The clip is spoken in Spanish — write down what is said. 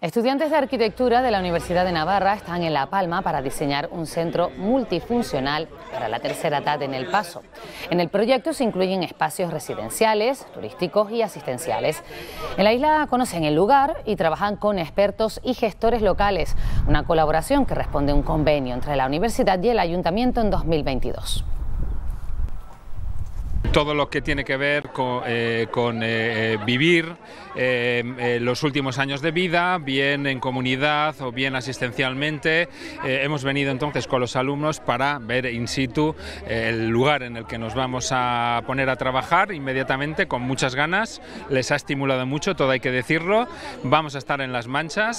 Estudiantes de arquitectura de la Universidad de Navarra están en La Palma para diseñar un centro multifuncional para la tercera edad en El Paso. En el proyecto se incluyen espacios residenciales, turísticos y asistenciales. En la isla conocen el lugar y trabajan con expertos y gestores locales, una colaboración que responde a un convenio entre la universidad y el ayuntamiento en 2022 todo lo que tiene que ver con, eh, eh, vivir eh, los últimos años de vida, bien en comunidad o bien asistencialmente. hemos venido entonces con los alumnos para ver in situ el lugar en el que nos vamos a poner a trabajar inmediatamente con muchas ganas. Les ha estimulado mucho, todo hay que decirlo. Vamos a estar en las manchas.